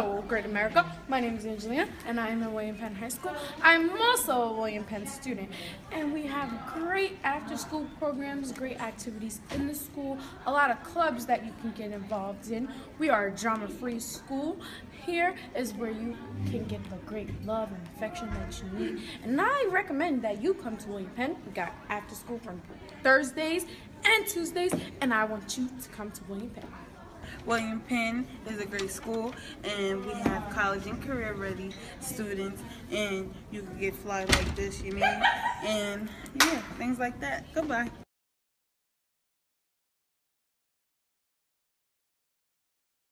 Great America. My name is Angelina, and I am at William Penn High School. I'm also a William Penn student, and we have great after-school programs, great activities in the school, a lot of clubs that you can get involved in. We are a drama-free school. Here is where you can get the great love and affection that you need, and I recommend that you come to William Penn. We got after-school from Thursdays and Tuesdays, and I want you to come to William Penn. William Penn is a great school, and we have college and career ready students, and you can get fly like this, you mean? And yeah, things like that. Goodbye.